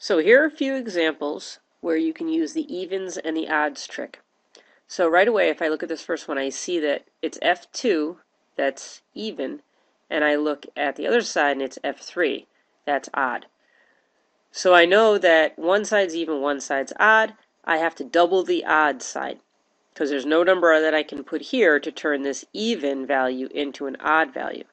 So here are a few examples where you can use the evens and the odds trick. So right away, if I look at this first one, I see that it's F2, that's even, and I look at the other side and it's F3, that's odd. So I know that one side's even, one side's odd. I have to double the odd side because there's no number that I can put here to turn this even value into an odd value.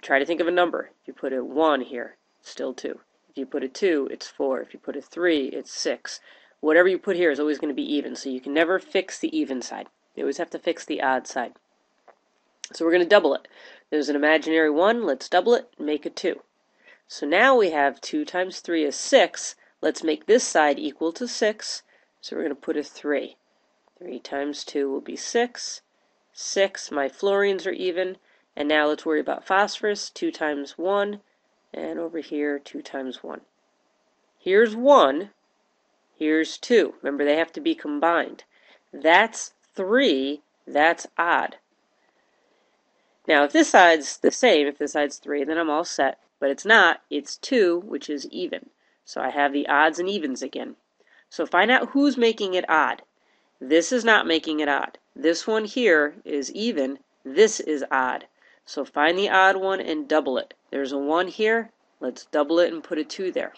Try to think of a number. If you put a 1 here, still 2. You put a 2, it's 4. If you put a 3, it's 6. Whatever you put here is always going to be even, so you can never fix the even side. You always have to fix the odd side. So we're going to double it. There's an imaginary 1, let's double it, make a 2. So now we have 2 times 3 is 6. Let's make this side equal to 6, so we're going to put a 3. 3 times 2 will be 6. 6, my fluorines are even. And now let's worry about phosphorus. 2 times 1, and over here 2 times 1. Here's 1, here's 2. Remember, they have to be combined. That's 3, that's odd. Now, if this side's the same, if this side's 3, then I'm all set. But it's not, it's 2, which is even. So I have the odds and evens again. So find out who's making it odd. This is not making it odd. This one here is even, this is odd. So find the odd one and double it. There's a 1 here. Let's double it and put a 2 there.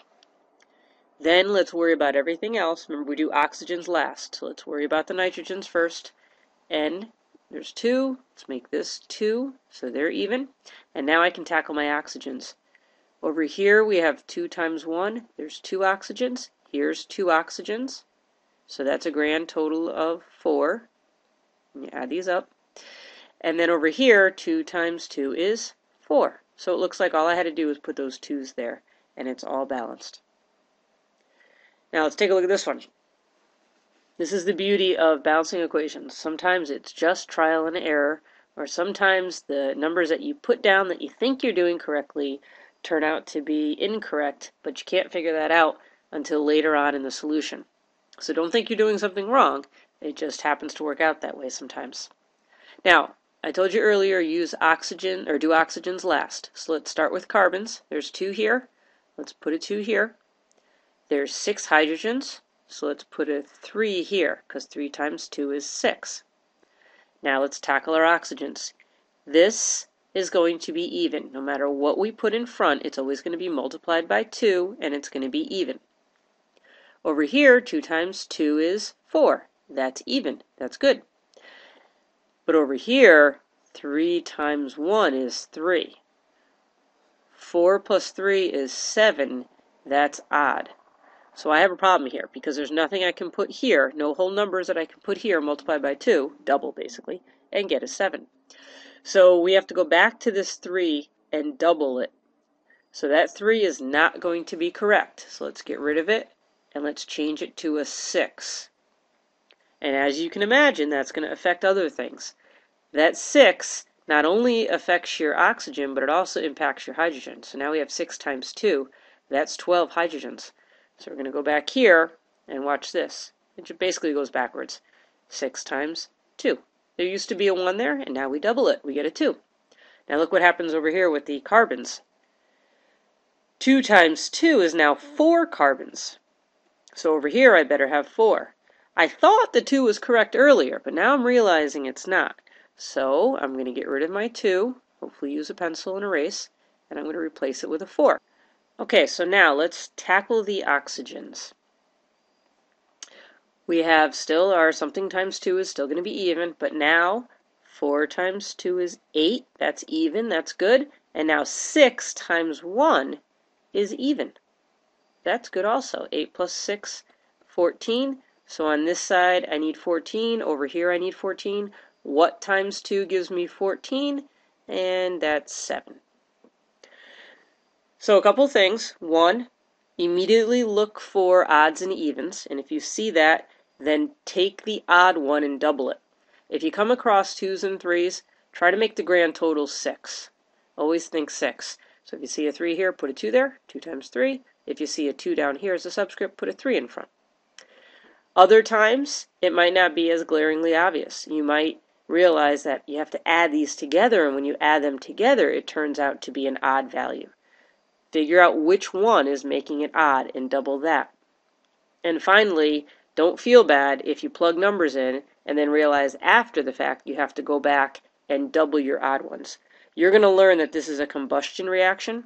Then let's worry about everything else. Remember, we do oxygens last. So let's worry about the nitrogens first. N, there's 2. Let's make this 2, so they're even. And now I can tackle my oxygens. Over here we have 2 times 1. There's 2 oxygens. Here's 2 oxygens. So that's a grand total of 4. You add these up. And then over here, 2 times 2 is 4. So it looks like all I had to do was put those 2's there, and it's all balanced. Now let's take a look at this one. This is the beauty of balancing equations. Sometimes it's just trial and error, or sometimes the numbers that you put down that you think you're doing correctly turn out to be incorrect, but you can't figure that out until later on in the solution. So don't think you're doing something wrong. It just happens to work out that way sometimes. Now, I told you earlier use oxygen or do oxygens last. So let's start with carbons. There's two here. Let's put a two here. There's six hydrogens. So let's put a three here because three times two is six. Now let's tackle our oxygens. This is going to be even. No matter what we put in front, it's always going to be multiplied by 2, and it's going to be even. Over here, 2 times 2 is 4. That's even. That's good. But over here, 3 times 1 is 3. 4 plus 3 is 7. That's odd. So I have a problem here because there's nothing I can put here, no whole numbers that I can put here multiplied by 2, double basically, and get a 7. So we have to go back to this 3 and double it. So that 3 is not going to be correct. So let's get rid of it and let's change it to a 6. And as you can imagine, that's going to affect other things. That 6 not only affects your oxygen, but it also impacts your hydrogen. So now we have 6 times 2. That's 12 hydrogens. So we're going to go back here and watch this. It basically goes backwards. 6 times 2. There used to be a 1 there, and now we double it. We get a 2. Now look what happens over here with the carbons. 2 times 2 is now 4 carbons. So over here I better have 4. I thought the 2 was correct earlier, but now I'm realizing it's not. So I'm going to get rid of my 2, hopefully use a pencil and erase, and I'm going to replace it with a 4. Okay, so now let's tackle the oxygens. We have still our something times 2 is still going to be even, but now 4 times 2 is 8. That's even, that's good. And now 6 times 1 is even. That's good also. 8 plus 6, 14. So on this side, I need 14. Over here, I need 14. What times 2 gives me 14? And that's 7. So a couple things. One, immediately look for odds and evens. And if you see that, then take the odd one and double it. If you come across twos and threes, try to make the grand total 6. Always think 6. So if you see a 3 here, put a 2 there. 2 times 3. If you see a 2 down here as a subscript, put a 3 in front. Other times, it might not be as glaringly obvious. You might realize that you have to add these together, and when you add them together, it turns out to be an odd value. Figure out which one is making it odd and double that. And finally, don't feel bad if you plug numbers in and then realize after the fact you have to go back and double your odd ones. You're going to learn that this is a combustion reaction,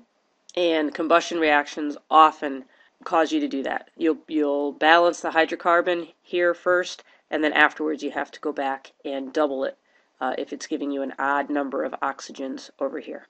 and combustion reactions often cause you to do that. You'll, you'll balance the hydrocarbon here first, and then afterwards you have to go back and double it uh, if it's giving you an odd number of oxygens over here.